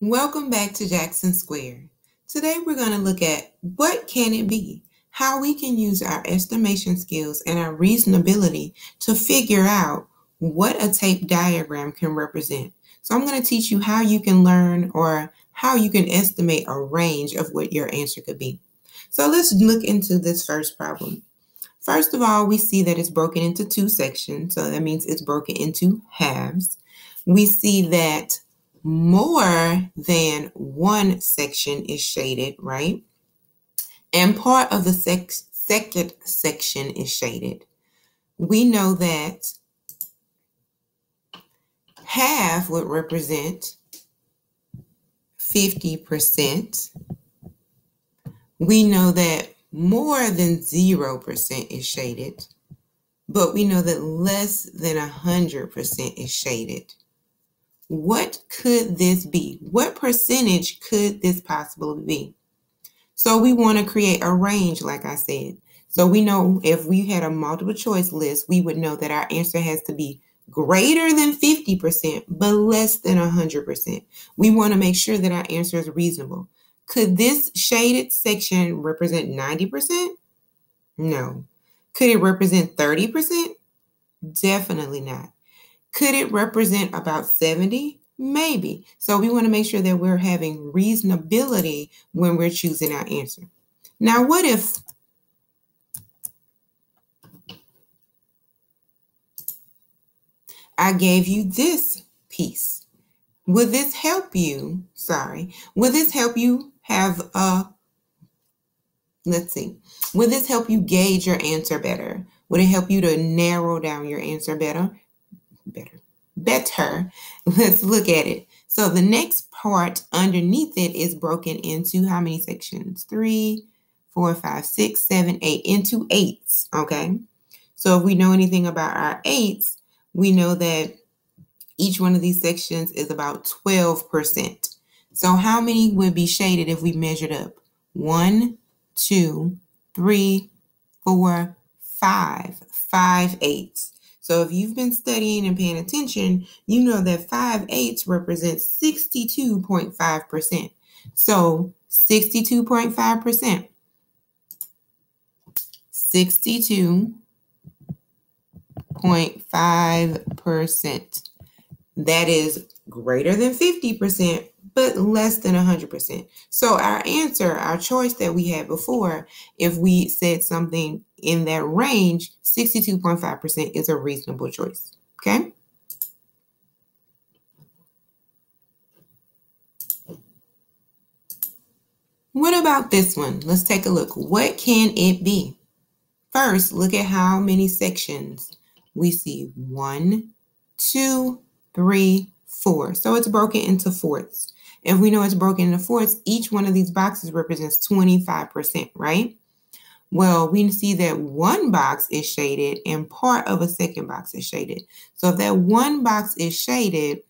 Welcome back to Jackson Square. Today we're going to look at what can it be? How we can use our estimation skills and our reasonability to figure out what a tape diagram can represent. So I'm going to teach you how you can learn or how you can estimate a range of what your answer could be. So let's look into this first problem. First of all, we see that it's broken into two sections. So that means it's broken into halves. We see that more than one section is shaded, right? And part of the sec second section is shaded. We know that half would represent 50%. We know that more than 0% is shaded, but we know that less than 100% is shaded. What could this be? What percentage could this possibly be? So we want to create a range, like I said. So we know if we had a multiple choice list, we would know that our answer has to be greater than 50%, but less than 100%. We want to make sure that our answer is reasonable. Could this shaded section represent 90%? No. Could it represent 30%? Definitely not. Could it represent about 70? Maybe. So we want to make sure that we're having reasonability when we're choosing our answer. Now, what if I gave you this piece? Would this help you? Sorry. Would this help you have a, let's see, would this help you gauge your answer better? Would it help you to narrow down your answer better? Better. Let's look at it. So the next part underneath it is broken into how many sections? Three, four, five, six, seven, eight, into eights. Okay. So if we know anything about our eights, we know that each one of these sections is about 12%. So how many would be shaded if we measured up? One, two, three, four, five, five eighths. So if you've been studying and paying attention, you know that 5 eighths represents 62.5%. So 62.5%. 62.5%. That is greater than 50%, but less than 100%. So our answer, our choice that we had before, if we said something in that range, 62.5% is a reasonable choice. Okay? What about this one? Let's take a look. What can it be? First, look at how many sections we see. One, two, three, four. So it's broken into fourths. If we know it's broken into fourths, each one of these boxes represents 25%, right? Well, we see that one box is shaded and part of a second box is shaded. So if that one box is shaded,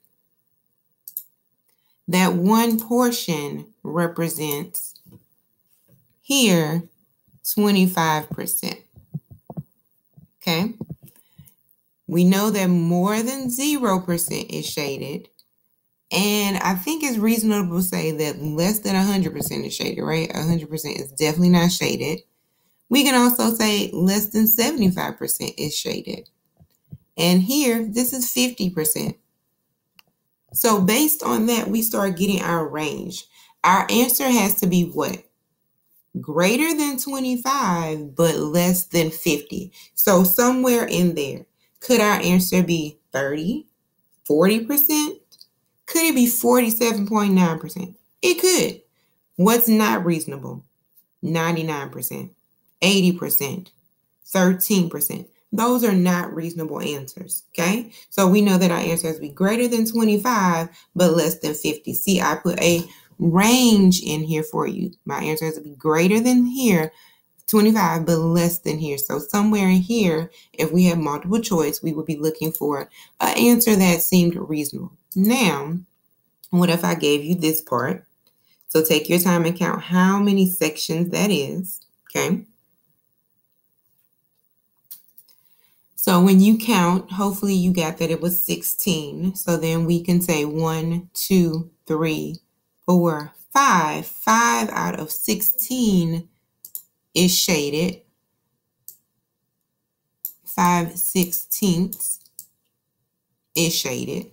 that one portion represents here 25%. Okay. We know that more than 0% is shaded. And I think it's reasonable to say that less than 100% is shaded, right? 100% is definitely not shaded. We can also say less than 75% is shaded. And here, this is 50%. So based on that, we start getting our range. Our answer has to be what? Greater than 25, but less than 50. So somewhere in there. Could our answer be 30, 40%? Could it be 47.9%? It could. What's not reasonable? 99%, 80%, 13%. Those are not reasonable answers. Okay. So we know that our answer has to be greater than 25, but less than 50. See, I put a range in here for you. My answer has to be greater than here, 25, but less than here. So somewhere in here, if we have multiple choice, we would be looking for an answer that seemed reasonable. Now, what if I gave you this part? So take your time and count how many sections that is, okay? So when you count, hopefully you got that it was 16. So then we can say one, two, three, four, five. Five out of 16 is shaded. Five sixteenths is shaded.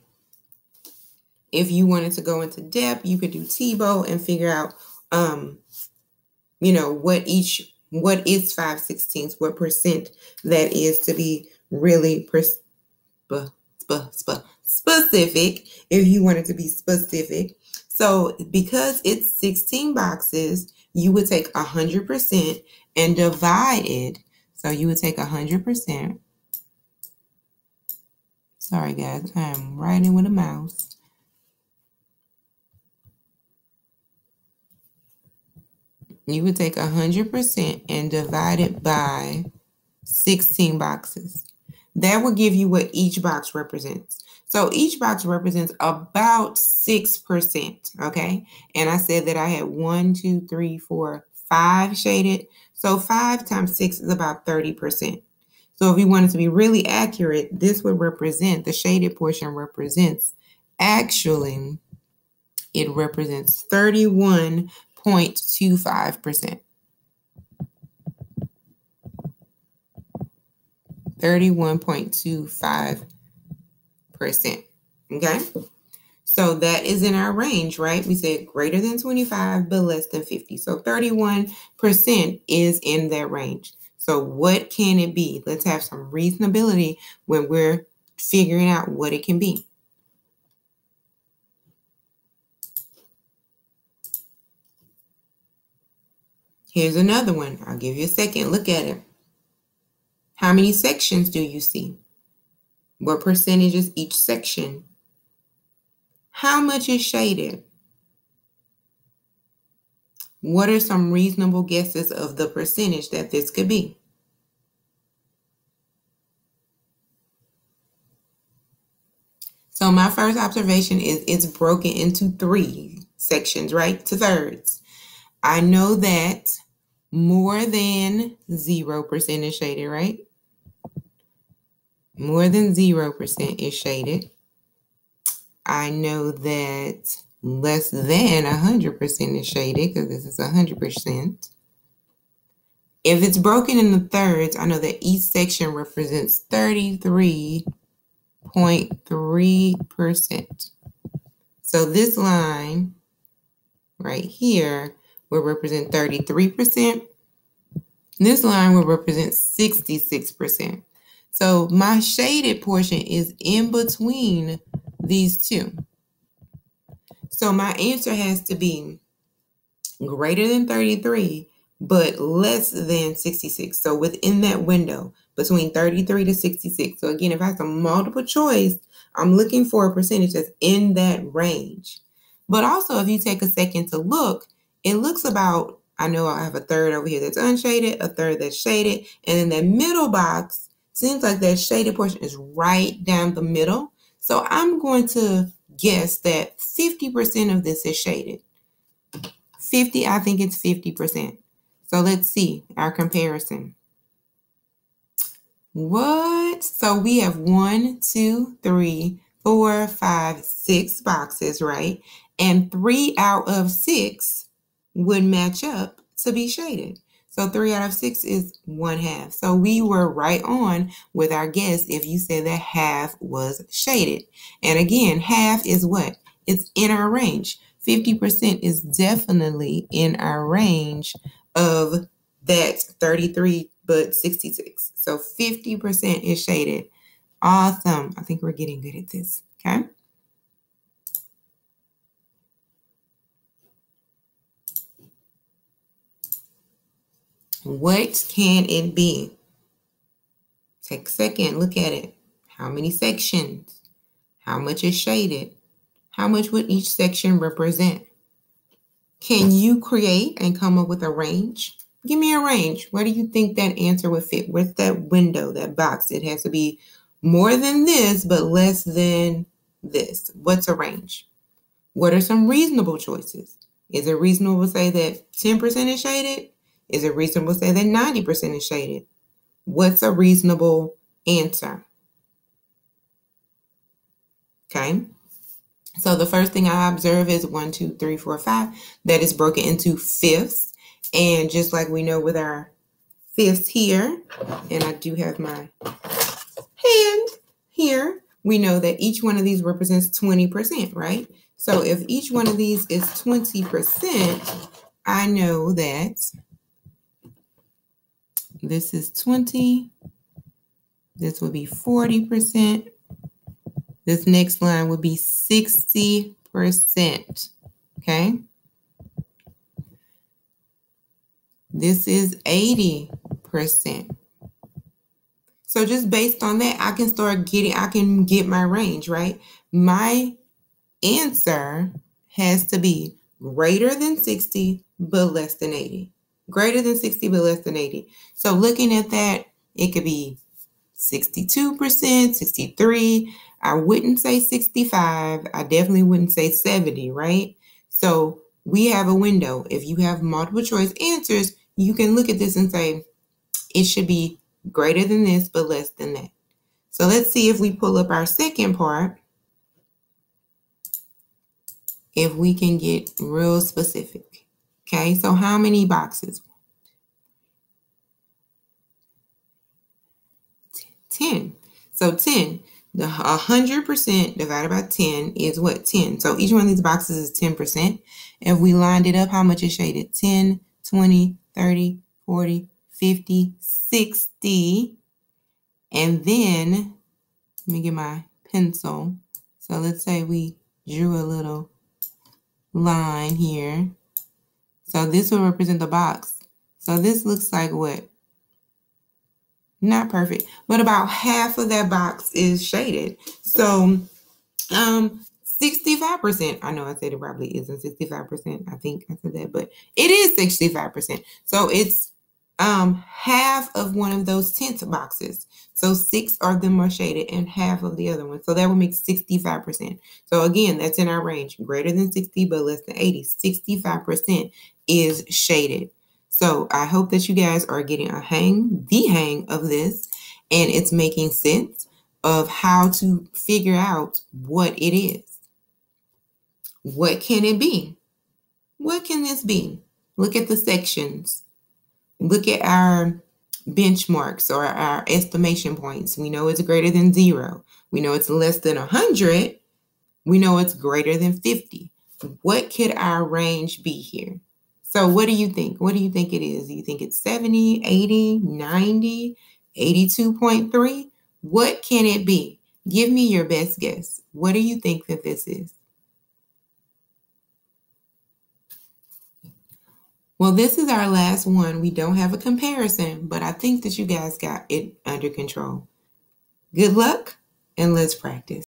If you wanted to go into depth, you could do T-bow and figure out, um, you know, what each, what is 5 sixteenths, what percent that is to be really sp- sp- sp- specific, if you wanted to be specific. So because it's 16 boxes, you would take 100% and divide it. So you would take 100%. Sorry, guys, I'm writing with a mouse. You would take 100% and divide it by 16 boxes. That will give you what each box represents. So each box represents about 6%, okay? And I said that I had one, two, three, four, five shaded. So five times six is about 30%. So if we wanted to be really accurate, this would represent, the shaded portion represents, actually, it represents 31.25%. 31.25%. Okay. So that is in our range, right? We said greater than 25, but less than 50. So 31% is in that range. So what can it be? Let's have some reasonability when we're figuring out what it can be. Here's another one. I'll give you a second. Look at it. How many sections do you see? What percentage is each section? How much is shaded? What are some reasonable guesses of the percentage that this could be? So my first observation is it's broken into three sections, right? To thirds. I know that more than 0% is shaded, right? More than 0% is shaded. I know that less than 100% is shaded because this is 100%. If it's broken into thirds, I know that each section represents 33.3%. So this line right here will represent 33%. This line will represent 66%. So my shaded portion is in between these two. So my answer has to be greater than 33, but less than 66. So within that window between 33 to 66. So again, if I have a multiple choice, I'm looking for a percentage that's in that range. But also, if you take a second to look, it looks about, I know I have a third over here that's unshaded, a third that's shaded, and then that middle box seems like that shaded portion is right down the middle. So I'm going to guess that 50% of this is shaded. 50, I think it's 50%. So let's see our comparison. What? So we have one, two, three, four, five, six boxes, right? And three out of six would match up to be shaded. So three out of six is one half. So we were right on with our guess if you said that half was shaded. And again, half is what? It's in our range. 50% is definitely in our range of that 33 but 66. So 50% is shaded. Awesome. I think we're getting good at this. Okay. What can it be? Take a second, look at it. How many sections? How much is shaded? How much would each section represent? Can you create and come up with a range? Give me a range. Where do you think that answer would fit? What's that window, that box? It has to be more than this, but less than this. What's a range? What are some reasonable choices? Is it reasonable to say that 10% is shaded? Is it reasonable to say that 90% is shaded? What's a reasonable answer? Okay. So the first thing I observe is one, two, three, four, five. That is broken into fifths. And just like we know with our fifths here, and I do have my hand here, we know that each one of these represents 20%, right? So if each one of these is 20%, I know that this is 20, this would be 40%, this next line would be 60%, okay? This is 80%. So just based on that, I can start getting, I can get my range, right? My answer has to be greater than 60, but less than 80. Greater than 60, but less than 80. So looking at that, it could be 62%, 63. I wouldn't say 65. I definitely wouldn't say 70, right? So we have a window. If you have multiple choice answers, you can look at this and say, it should be greater than this, but less than that. So let's see if we pull up our second part, if we can get real specific. Okay, so how many boxes? 10. So 10, the 100% divided by 10 is what? 10. So each one of these boxes is 10%. If we lined it up, how much is shaded? 10, 20, 30, 40, 50, 60. And then, let me get my pencil. So let's say we drew a little line here. So this will represent the box. So this looks like what? Not perfect, but about half of that box is shaded. So um 65%. I know I said it probably isn't 65%. I think I said that, but it is 65%. So it's um half of one of those tent boxes. So six of them are shaded and half of the other one. So that would make 65%. So again, that's in our range. Greater than 60, but less than 80. 65% is shaded. So I hope that you guys are getting a hang, the hang of this, and it's making sense of how to figure out what it is. What can it be? What can this be? Look at the sections look at our benchmarks or our estimation points. We know it's greater than zero. We know it's less than 100. We know it's greater than 50. What could our range be here? So, what do you think? What do you think it is? Do you think it's 70, 80, 90, 82.3? What can it be? Give me your best guess. What do you think that this is? Well, this is our last one. We don't have a comparison, but I think that you guys got it under control. Good luck and let's practice.